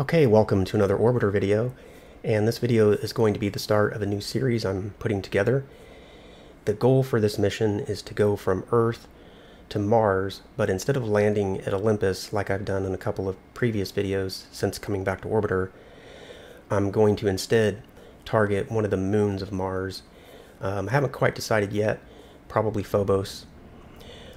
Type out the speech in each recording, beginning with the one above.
Okay, welcome to another Orbiter video, and this video is going to be the start of a new series I'm putting together. The goal for this mission is to go from Earth to Mars, but instead of landing at Olympus like I've done in a couple of previous videos since coming back to Orbiter, I'm going to instead target one of the moons of Mars. Um, I haven't quite decided yet, probably Phobos,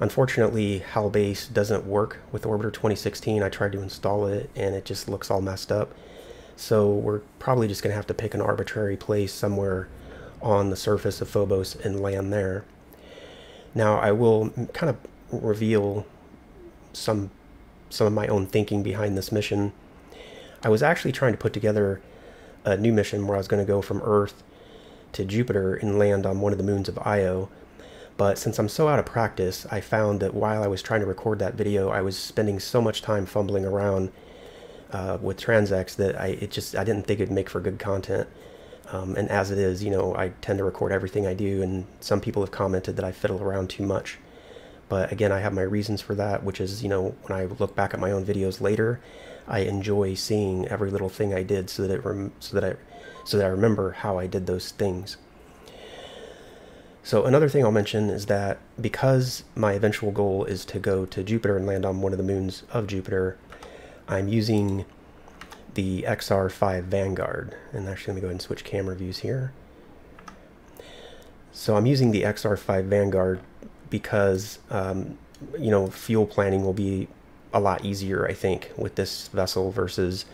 Unfortunately, HalBase doesn't work with Orbiter 2016. I tried to install it and it just looks all messed up. So we're probably just going to have to pick an arbitrary place somewhere on the surface of Phobos and land there. Now I will kind of reveal some some of my own thinking behind this mission. I was actually trying to put together a new mission where I was going to go from Earth to Jupiter and land on one of the moons of Io but since I'm so out of practice, I found that while I was trying to record that video, I was spending so much time fumbling around uh, with Transx that I it just I didn't think it'd make for good content. Um, and as it is, you know, I tend to record everything I do, and some people have commented that I fiddle around too much. But again, I have my reasons for that, which is, you know, when I look back at my own videos later, I enjoy seeing every little thing I did, so that it so that I so that I remember how I did those things. So another thing I'll mention is that because my eventual goal is to go to Jupiter and land on one of the moons of Jupiter, I'm using the XR5 Vanguard. And actually, let me go ahead and switch camera views here. So I'm using the XR5 Vanguard because, um, you know, fuel planning will be a lot easier, I think, with this vessel versus,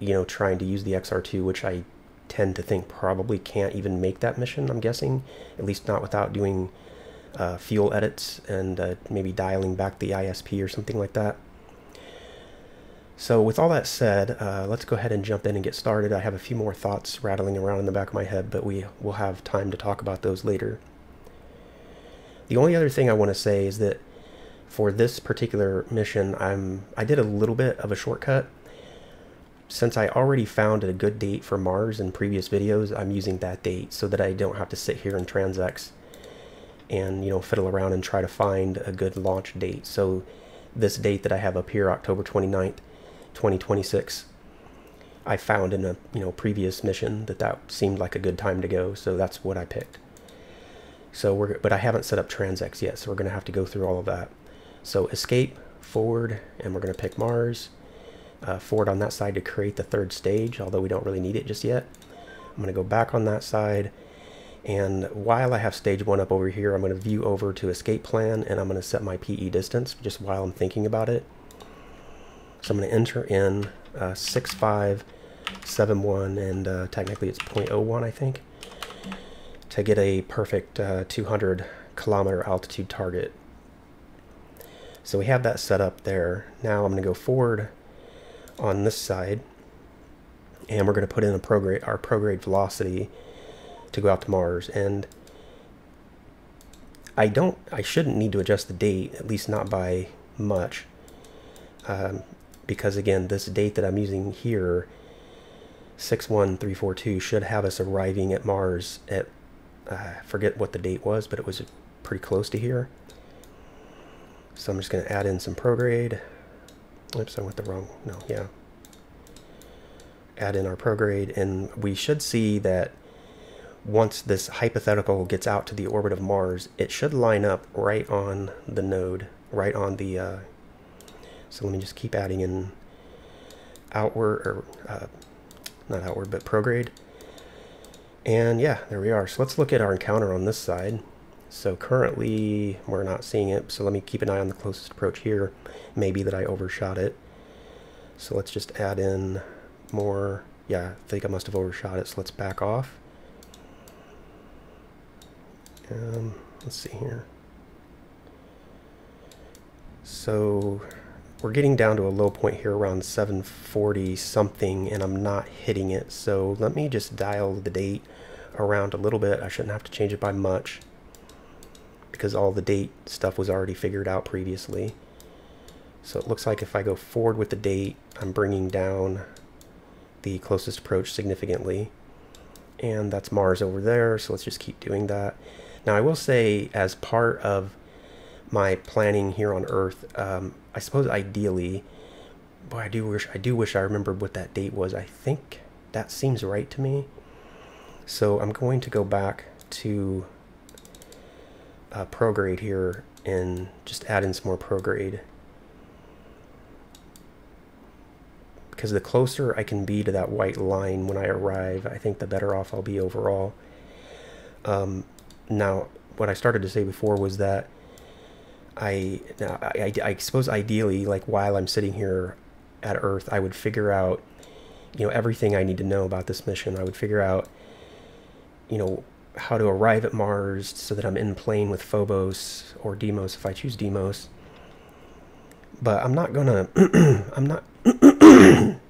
you know, trying to use the XR2, which I tend to think probably can't even make that mission, I'm guessing. At least not without doing uh, fuel edits and uh, maybe dialing back the ISP or something like that. So with all that said, uh, let's go ahead and jump in and get started. I have a few more thoughts rattling around in the back of my head, but we will have time to talk about those later. The only other thing I want to say is that for this particular mission, I'm I did a little bit of a shortcut since I already found a good date for Mars in previous videos, I'm using that date so that I don't have to sit here in Transx and, you know, fiddle around and try to find a good launch date. So this date that I have up here, October 29th, 2026, I found in a, you know, previous mission that that seemed like a good time to go. So that's what I picked. So we're, but I haven't set up Transx yet. So we're going to have to go through all of that. So escape, forward, and we're going to pick Mars uh, forward on that side to create the third stage, although we don't really need it just yet. I'm going to go back on that side. And while I have stage one up over here, I'm going to view over to escape plan and I'm going to set my PE distance just while I'm thinking about it. So I'm going to enter in uh, 6571 and uh, technically it's 0.01 I think to get a perfect uh, 200 kilometer altitude target. So we have that set up there. Now I'm going to go forward on this side and we're going to put in a prograde our prograde velocity to go out to Mars. And I don't I shouldn't need to adjust the date at least not by much um, because again this date that I'm using here 61342 should have us arriving at Mars at uh, I forget what the date was but it was pretty close to here. So I'm just going to add in some prograde Oops, I went the wrong, no, yeah. Add in our prograde, and we should see that once this hypothetical gets out to the orbit of Mars, it should line up right on the node, right on the, uh, so let me just keep adding in outward, or uh, not outward, but prograde. And yeah, there we are. So let's look at our encounter on this side. So currently we're not seeing it, so let me keep an eye on the closest approach here. Maybe that I overshot it. So let's just add in more. Yeah, I think I must have overshot it, so let's back off. Um, let's see here. So we're getting down to a low point here around 740 something and I'm not hitting it. So let me just dial the date around a little bit. I shouldn't have to change it by much because all the date stuff was already figured out previously. So it looks like if I go forward with the date, I'm bringing down the closest approach significantly. And that's Mars over there, so let's just keep doing that. Now I will say, as part of my planning here on Earth, um, I suppose ideally, boy, I do wish I do wish I remembered what that date was. I think that seems right to me. So I'm going to go back to uh, prograde here and just add in some more prograde. Because the closer I can be to that white line when I arrive, I think the better off I'll be overall. Um, now, what I started to say before was that I, I, I, suppose ideally, like while I'm sitting here at Earth, I would figure out, you know, everything I need to know about this mission. I would figure out, you know, how to arrive at Mars so that I'm in plane with Phobos or Deimos if I choose Deimos. But I'm not gonna, I'm not.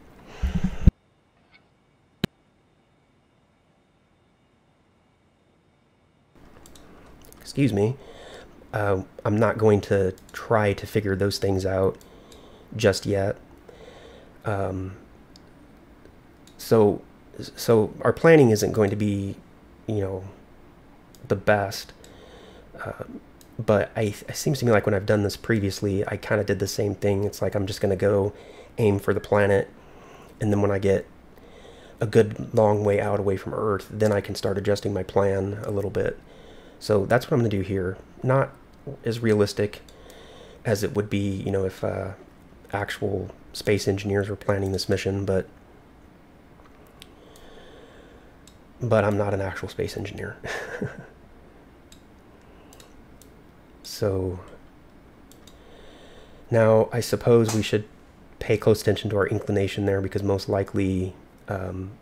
Excuse me. Uh, I'm not going to try to figure those things out just yet. Um, so, so our planning isn't going to be, you know, the best. Uh, but I, it seems to me like when I've done this previously, I kind of did the same thing. It's like I'm just going to go aim for the planet, and then when I get a good long way out away from Earth, then I can start adjusting my plan a little bit. So that's what I'm going to do here. Not as realistic as it would be, you know, if uh, actual space engineers were planning this mission, but but I'm not an actual space engineer. so now I suppose we should pay close attention to our inclination there because most likely um,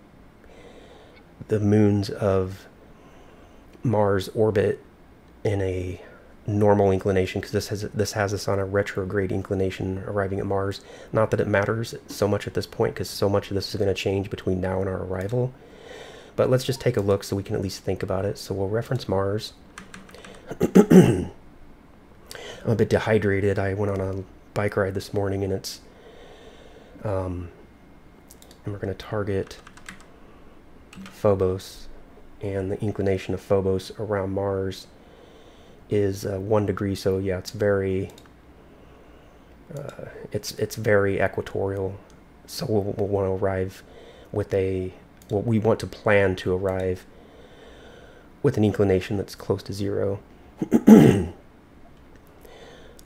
the moons of Mars orbit in a normal inclination because this has this has us on a retrograde inclination arriving at Mars. Not that it matters so much at this point because so much of this is going to change between now and our arrival. But let's just take a look so we can at least think about it. So we'll reference Mars. I'm a bit dehydrated. I went on a bike ride this morning and it's um, and we're going to target Phobos and the inclination of Phobos around Mars is uh, one degree. So yeah, it's very uh, it's it's very equatorial. So we'll, we'll want to arrive with a well, we want to plan to arrive with an inclination that's close to zero.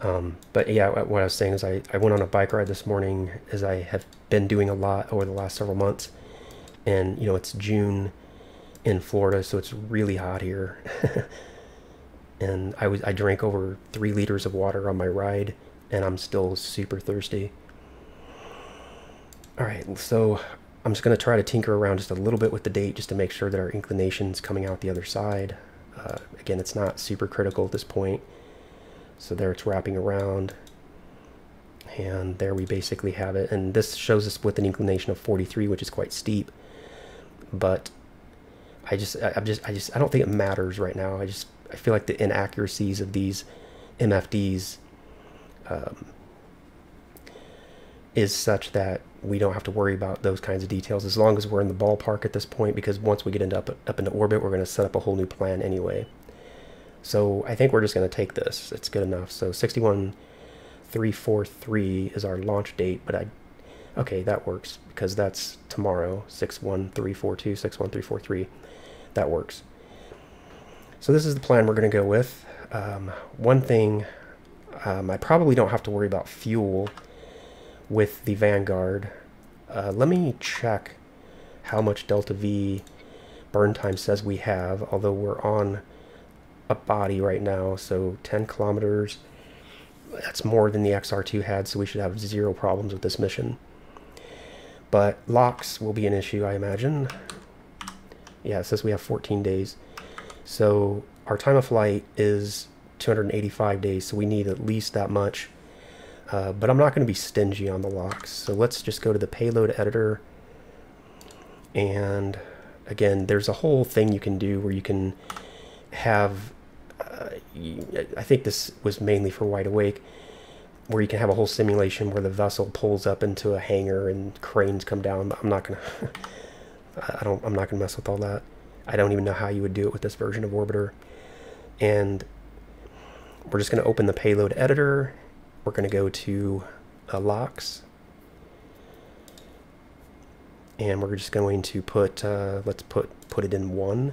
um, but yeah, what I was saying is I, I went on a bike ride this morning as I have been doing a lot over the last several months. And, you know, it's June in Florida, so it's really hot here. and I was I drank over three liters of water on my ride, and I'm still super thirsty. All right, so I'm just going to try to tinker around just a little bit with the date just to make sure that our inclination's coming out the other side. Uh, again, it's not super critical at this point. So there it's wrapping around. And there we basically have it. And this shows us with an inclination of 43, which is quite steep. But I just, I, I'm just, I just, I don't think it matters right now. I just I feel like the inaccuracies of these MFDs um, is such that we don't have to worry about those kinds of details as long as we're in the ballpark at this point because once we get into up, up into orbit we're going to set up a whole new plan anyway. So I think we're just going to take this. It's good enough. So 61343 is our launch date but I okay that works because that's tomorrow 61342 61343 that works. So this is the plan we're going to go with. Um, one thing, um, I probably don't have to worry about fuel with the Vanguard. Uh, let me check how much Delta V burn time says we have, although we're on a body right now, so 10 kilometers. That's more than the XR2 had, so we should have zero problems with this mission. But LOX will be an issue, I imagine. Yeah, it says we have 14 days. So our time of flight is 285 days, so we need at least that much. Uh, but I'm not going to be stingy on the LOX. So let's just go to the payload editor. And again, there's a whole thing you can do where you can have, uh, I think this was mainly for Wideawake, where you can have a whole simulation where the vessel pulls up into a hangar and cranes come down. But I'm not going to, I don't, I'm not going to mess with all that. I don't even know how you would do it with this version of Orbiter. And we're just going to open the payload editor. We're going to go to a LOX. and we're just going to put uh, let's put put it in one.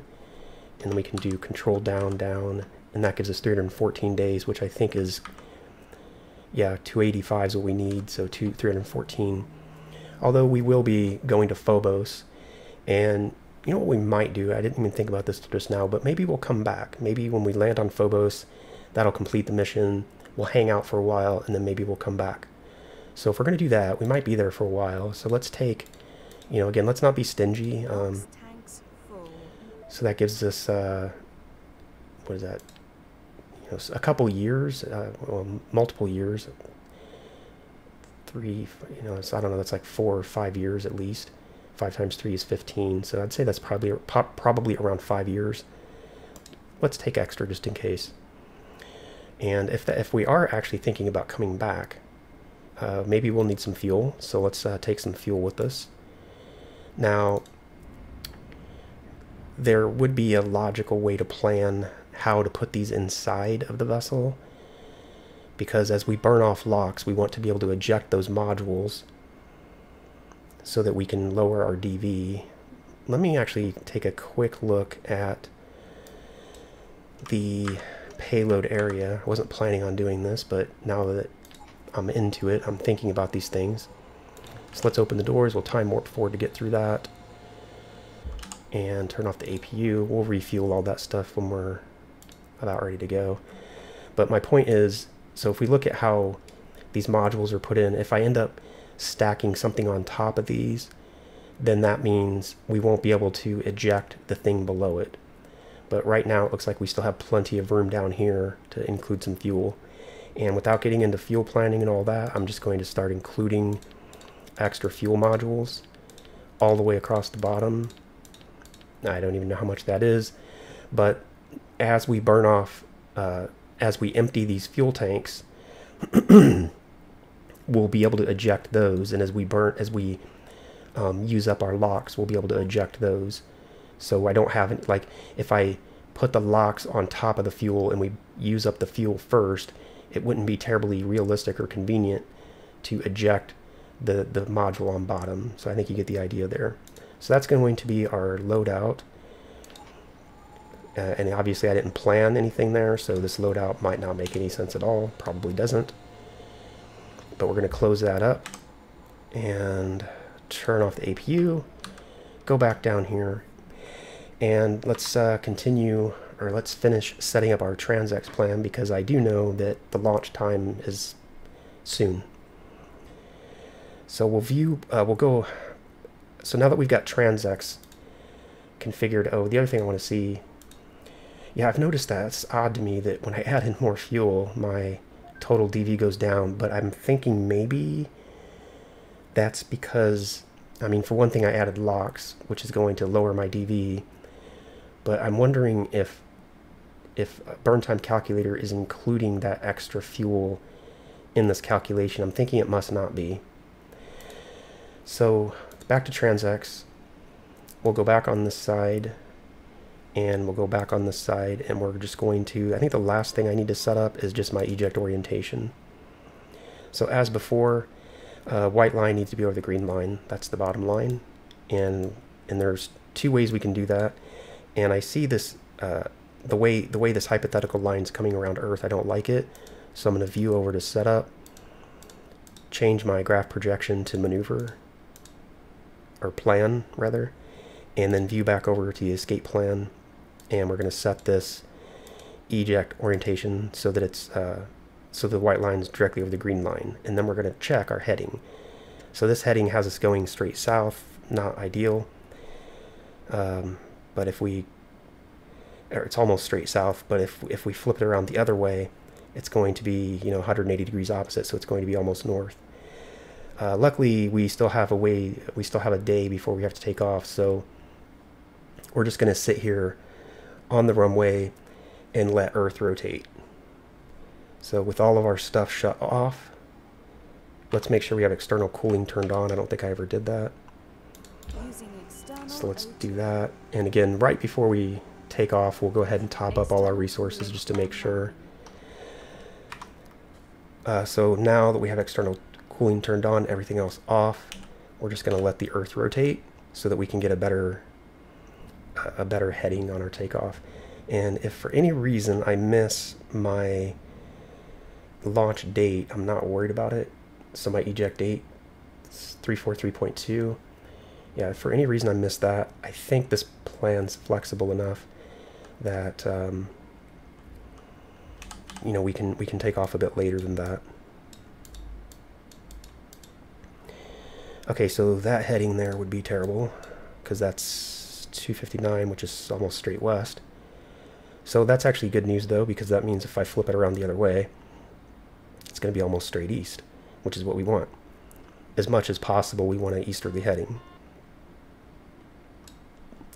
And then we can do control down down. And that gives us 314 days which I think is yeah 285 is what we need. So two 314 although we will be going to Phobos. And you know what we might do? I didn't even think about this just now but maybe we'll come back. Maybe when we land on Phobos that'll complete the mission we'll hang out for a while and then maybe we'll come back so if we're going to do that we might be there for a while so let's take you know, again, let's not be stingy. Um, so that gives us, uh, what is that? You know, a couple years, uh, well, multiple years. Three, you know, I don't know, that's like four or five years at least. Five times three is 15. So I'd say that's probably probably around five years. Let's take extra just in case. And if, the, if we are actually thinking about coming back, uh, maybe we'll need some fuel. So let's uh, take some fuel with us. Now, there would be a logical way to plan how to put these inside of the vessel because as we burn off LOX, we want to be able to eject those modules so that we can lower our DV. Let me actually take a quick look at the payload area. I wasn't planning on doing this, but now that I'm into it, I'm thinking about these things. So let's open the doors. We'll time warp forward to get through that. And turn off the APU. We'll refuel all that stuff when we're about ready to go. But my point is, so if we look at how these modules are put in, if I end up stacking something on top of these, then that means we won't be able to eject the thing below it. But right now it looks like we still have plenty of room down here to include some fuel. And without getting into fuel planning and all that, I'm just going to start including extra fuel modules all the way across the bottom. I don't even know how much that is, but as we burn off, uh, as we empty these fuel tanks, we'll be able to eject those, and as we burn, as we um, use up our LOX, we'll be able to eject those. So I don't have like if I put the LOX on top of the fuel and we use up the fuel first, it wouldn't be terribly realistic or convenient to eject the, the module on bottom. So I think you get the idea there. So that's going to be our loadout. Uh, and obviously I didn't plan anything there, so this loadout might not make any sense at all. Probably doesn't. But we're going to close that up and turn off the APU. Go back down here. And let's uh, continue, or let's finish setting up our TransX plan because I do know that the launch time is soon. So we'll view, uh, we'll go, so now that we've got TransX configured, oh, the other thing I want to see, yeah, I've noticed that. It's odd to me that when I add in more fuel, my total DV goes down, but I'm thinking maybe that's because, I mean, for one thing, I added LOX, which is going to lower my DV, but I'm wondering if if burn time calculator is including that extra fuel in this calculation. I'm thinking it must not be. So back to TransX. We'll go back on this side and we'll go back on this side and we're just going to, I think the last thing I need to set up is just my eject orientation. So as before, uh, white line needs to be over the green line. That's the bottom line. And, and there's two ways we can do that. And I see this, uh, the way the way this hypothetical line is coming around Earth, I don't like it. So I'm going to view over to setup, change my graph projection to maneuver, or plan rather, and then view back over to the escape plan, and we're going to set this eject orientation so that it's uh, so the white line is directly over the green line, and then we're going to check our heading. So this heading has us going straight south, not ideal. Um, but if we, or it's almost straight south, but if, if we flip it around the other way, it's going to be, you know, 180 degrees opposite, so it's going to be almost north. Uh, luckily, we still have a way, we still have a day before we have to take off, so we're just going to sit here on the runway and let Earth rotate. So with all of our stuff shut off, let's make sure we have external cooling turned on. I don't think I ever did that. So let's do that. And again, right before we take off, we'll go ahead and top up all our resources just to make sure. Uh, so now that we have external cooling turned on, everything else off. We're just going to let the Earth rotate. so that we can get a better a better heading on our takeoff. And if for any reason I miss my launch date, I'm not worried about it. So my eject date is 343.2. Yeah, for any reason I missed that, I think this plan's flexible enough that um, you know we can we can take off a bit later than that. Okay, so that heading there would be terrible because that's 259, which is almost straight west. So that's actually good news though, because that means if I flip it around the other way, it's going to be almost straight east, which is what we want. As much as possible, we want an easterly heading.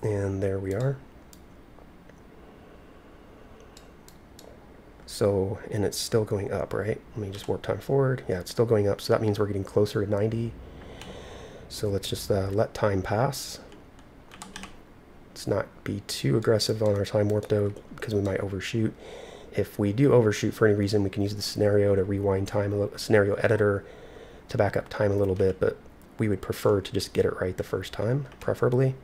And there we are. So, and it's still going up, right? Let me just warp time forward. Yeah, it's still going up. So that means we're getting closer to 90. So let's just uh, let time pass. Let's not be too aggressive on our time warp though, because we might overshoot. If we do overshoot for any reason, we can use the scenario to rewind time, a little, scenario editor to back up time a little bit, but we would prefer to just get it right the first time, preferably.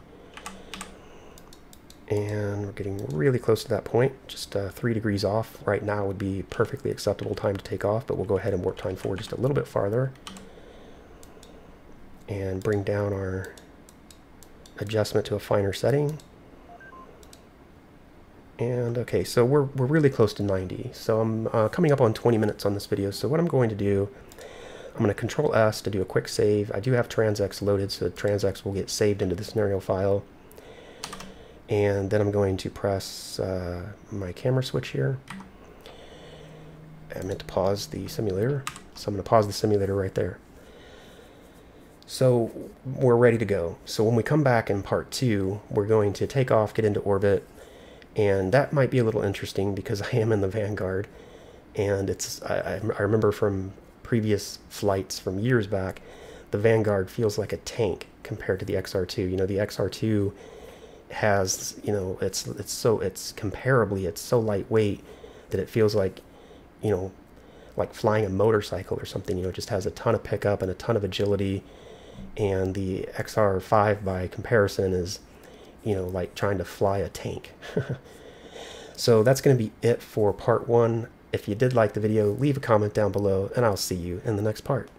And we're getting really close to that point, just uh, three degrees off. Right now would be perfectly acceptable time to take off, but we'll go ahead and warp time forward just a little bit farther and bring down our adjustment to a finer setting. And okay, so we're, we're really close to 90. So I'm uh, coming up on 20 minutes on this video. So what I'm going to do, I'm going to control S to do a quick save. I do have transx loaded, so transx will get saved into the scenario file. And then I'm going to press uh, my camera switch here. I meant to pause the simulator. So I'm going to pause the simulator right there. So we're ready to go. So when we come back in part two, we're going to take off, get into orbit, and that might be a little interesting because I am in the Vanguard, and it's I, I remember from previous flights from years back, the Vanguard feels like a tank compared to the XR2. You know, the XR2 has you know it's it's so it's comparably it's so lightweight that it feels like you know like flying a motorcycle or something. You know, just has a ton of pickup and a ton of agility and the XR5 by comparison is, you know, like trying to fly a tank. so that's going to be it for part one. If you did like the video, leave a comment down below, and I'll see you in the next part.